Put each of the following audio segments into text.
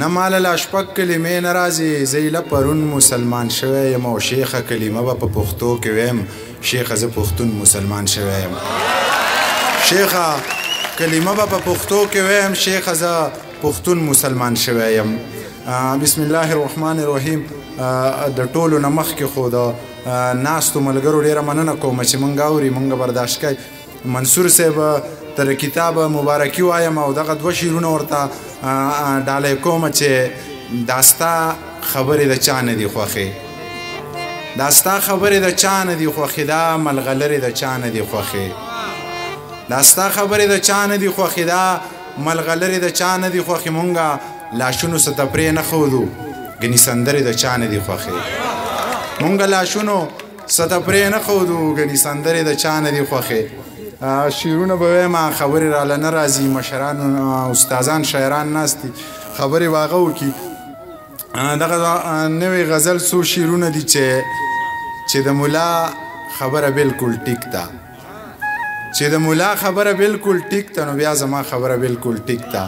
نه ماله لا شپږ کلمې نه راځي زه ایله پرون مسلمان شوی یم او شیخه کلمه به په پښتو کې ویم شیخه زه پښتون مسلمان شوی یم شیخه کلمه به په پښتو کې ویم شیخه زه پښتون مسلمان شوی یم بسم الله الرحمن الرحیم د ټولو نه مخکې خو د ناستو ملګرو ډېره مننه کوم چې مونږ اوري مونږ برداشت کوي منصور صاحب تر کتاب مبارکي وایم او دغه دوه شیرونه ورته ډالې کوم چې داستا خبرې د چا نه دي خوښې داستا خبرې د چا نه دي خوښې دا ملغلرې د چا نه دي خوښې داستا خبرې د چا نه دي خوښې دا ملغلرې د چا نه دي خوښې مونږه لاشونو څه تپرې نه ښودو ګنې سندرې د چا نه دي خوښې مونږه لاشونو ستا پرې نه خودو غني سندرې د چا نه دي خوښې شعرونه به وایم خبرې راله نه راځي مشران استادان شاعران ناست دي خبرې واغه وکړي دغه نوې غزل څو شعرونه دي چې چې د مولا خبره بالکل ټیک ده چې د مولا خبره بالکل ټیک ده نو بیا زما خبره بالکل ټیک ده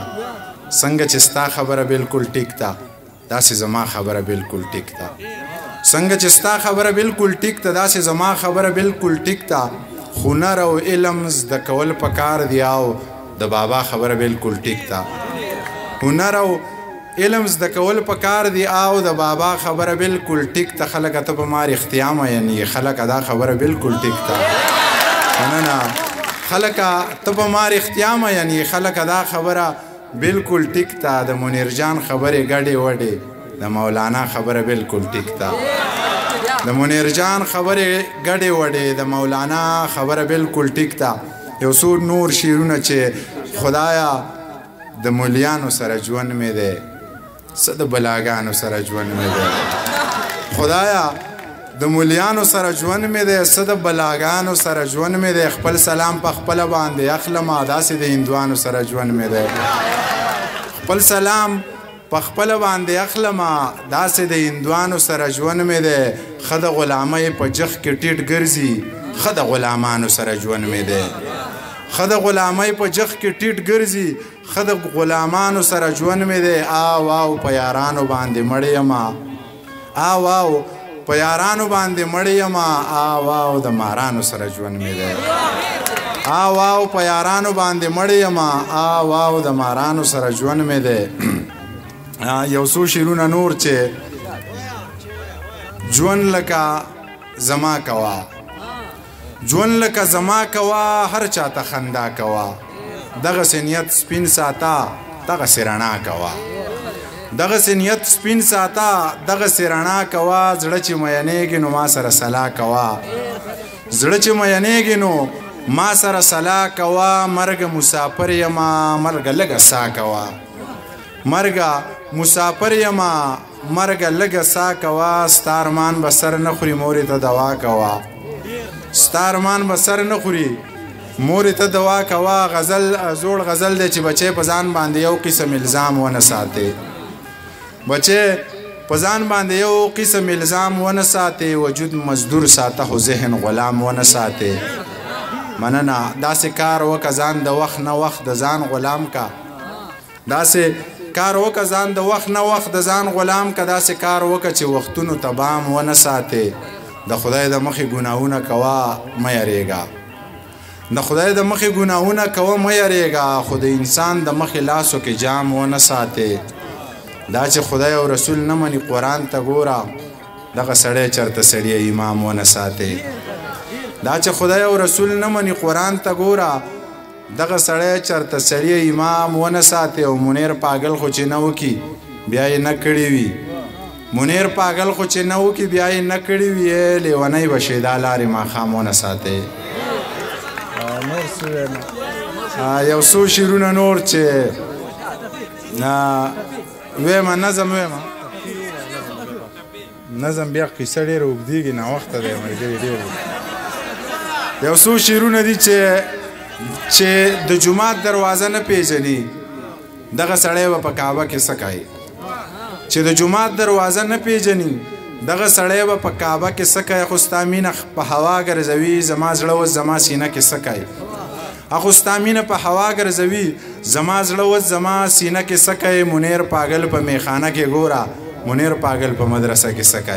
څنګه چې ستا خبره بالکل ټیک ده داسې زما خبره بالکل ټیک ده څنګه چې ستا خبره بالکل ټیک ده داسې زما خبره بالکل ټیک ده هنر او علم زده کول پکار دی او د بابا خبره بالکل ټیک ده هنر او علم زده کول پکار دی او د بابا خبره بالکل ټیک ده خلک ته په مار اختیام یعنی خلک دا خبره بالکل ټیک ده مننه خلک ته په مار اختیام یعنی خلک دا خبره بلکل ټیک تا د منیر جان خبرې ګډې وډې د مولانا خبره بلکل ټیک تا د منیر جان خبرې ګډې وډې د مولانا خبره بلکل ټیک تا یو څو نور شیرونه چې خدایا د مليانو سره ژوند مې دی څه د بلاګانو سره ژوند مې دی خدایا د مولیانو سره ژوند مې دی څه د بلاګانو سره ژوند مې دی خپل سلام په خپل باندې اخلم داسې د هندوانو سره ژوند مې دی خپل سلام په خپل باندې اخلم داسې د هندوانو سره ژوند مې دی خد غلامه په جخ کې ټیټ ګرځي خد غلامانو سره ژوند مې دی خد غلامه په جخ کې ټیټ ګرځي ښه د غلامانو سره ژوند مې دی آو آو په یارانو باندې مړ یم آو آو په یارانو باندې مړ یم آو آو د مارانو سره ژوند مې دی آو آو په یارانو باندې مړ یم آو آو د مارانو سره ژوند مې دی یو څو شیرونه نور چې ژوند لکه زما کوا ژوند لکه زما کوا هر چاته خندا کوا دغه سنیت سپین ساته دغه سرنا کوا دغه سنیت سپین ساته دغه سرنا کوا زړه چې مینېږي نو ما سره سلا کوا زړه چې مینېږي نو ما سره سلا کوا مرګ مسافر یما مرګ لګه سا کوا مرګ مسافر یما مرګه لږه سا کوه ستا ارمان به سر نه خوري مورې ته دوا کوه ستا ارمان به سر نه خوري مورې ته دوا کوه غزل زوړ غزل دی چې بچی په ځان باندې یو قسم الزام ونه ساتې بچی په ځان باندې یو قسم الزام ونه ساتې وجود مزدور ساته خو ذهن غلام ونه ساتې مننه داسې کار وکه ځان د وخت نه وخت د ځان غلام کا داسې کار وکه ځان د وخت نه وخت د ځان غلام که داسې کار وکه چې وختونو ته بام ونه ساتې د خدای د مخې ګناهونه کوه مه یریږه د خدای د مخې ګناهونه کوه مه یریږه خو د انسان د مخې لاسو کې جام ونه ساتې دا چې خدای او رسول نه مني قرآن ته ګوره دغه سړی چرته سړی امام ونه ساتې دا چې خدای او رسول نه مني قرآن ته ګوره دغه سړی چرته سړی امام ونه ساتي او منیر پاگل خو چې نه وکي بیا یې نه کړی وي منیر پاگل خو چې نه وکي بیا یې نه کړی وي لیونی به شي دا لارې ماښام ونه ساتي یو څو شیرونه نور چې ویمه نظم ویمه نظم بیا قصه ډېره اوږدېږي ناوخته دی ملګري ډېر یو څو شعرونه دي چې چې د جماعت دروازه نه پیژني دغه سړی به په کعبه کې څه کوي چې د جماعت دروازه نه پیژني دغه سړی به په کعبه کې څه کوي خو ستا مینه په هوا ګرځوي زما زړه اوس زما سینه کې څه کوي اخو ستا مینه په هوا ګرځوي زما زړه وز زما سینه کې سکه منیر پاګل په میخانه کې ګورا منیر پاګل په مدرسه کې سکه